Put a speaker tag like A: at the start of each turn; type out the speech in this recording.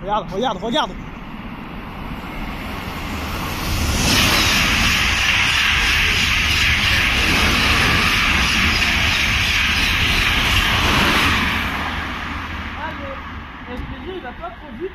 A: Regarde, regarde, regarde
B: ah, est-ce que il va pas trop vite.